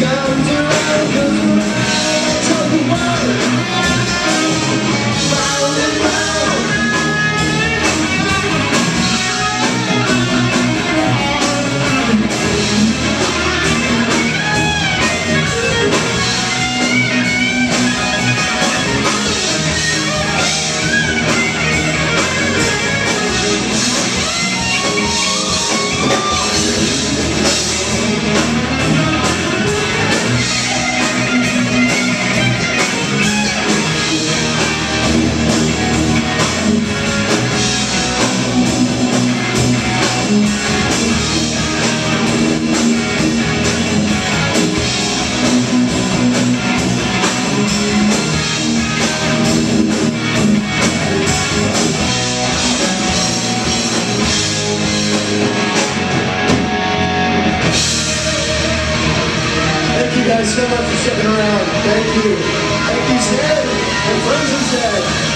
guys so much for sticking around. Thank you. Thank you, Zed, and friends of Zed.